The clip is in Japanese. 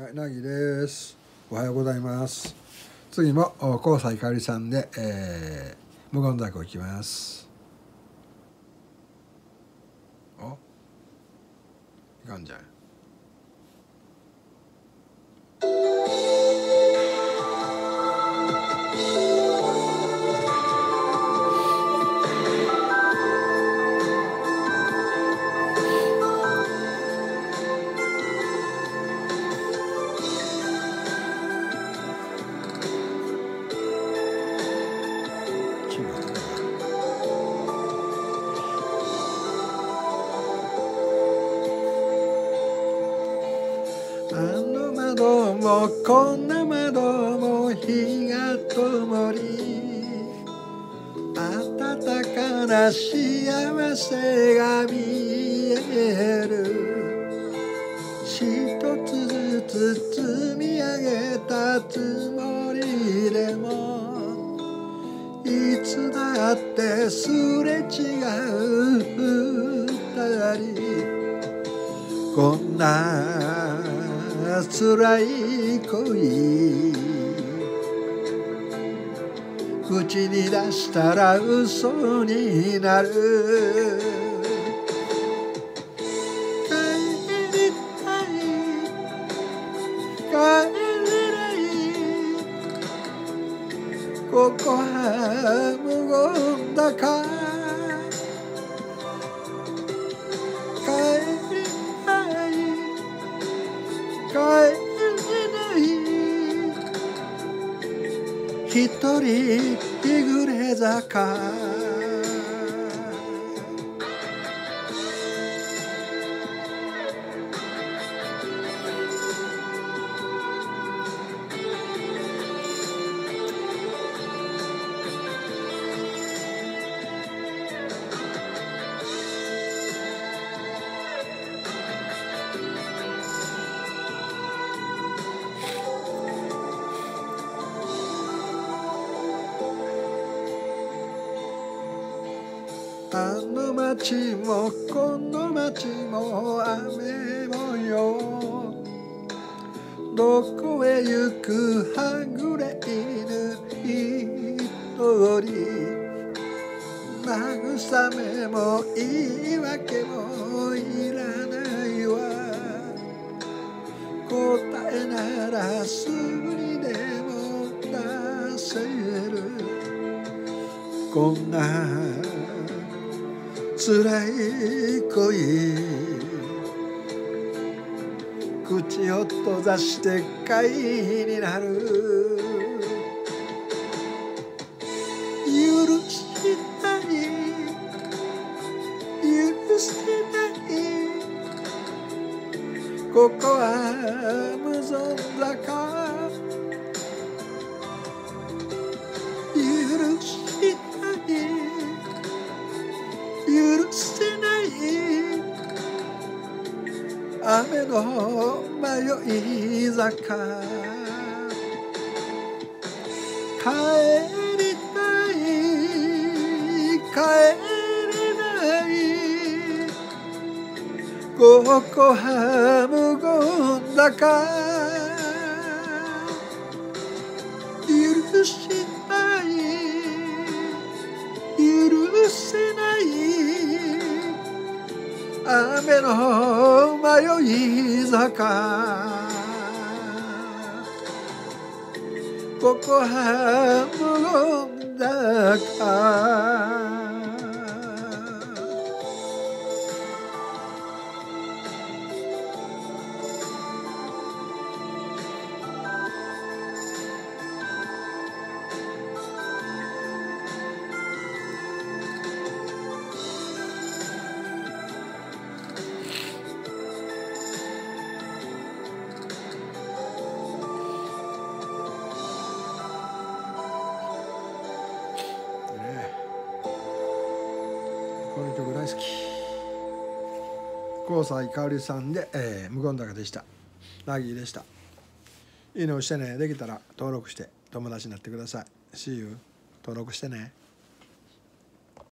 はい、なぎです。おはようございます。次もお高西かりさんで、えー、無言太鼓いきます。お、いかんじゃん。窓もこんな窓も日が灯り暖かな幸せが見える一つずつ積み上げたつもりでもいつだってすれ違う二人こんな辛い恋。口に出したら嘘になる。帰りたい。帰れない。ここは無言だか帰一人日暮れ坂。あの街もこの街も雨模様どこへ行くはぐれ犬一人。慰めも言い訳もいらないわ答えならすぐにでも出せる。こんな辛い恋口を閉ざして貝になる。許したい。許せない。ここは無存坂許し雨の迷い坂。帰りたい帰れない。ここは無言だか。許したい。許せない。雨の迷い坂大好き。香西かおりさんで、えー無言高でした。ラギーでした。いいね押してね。できたら登録して友達になってください。See you 登録してね。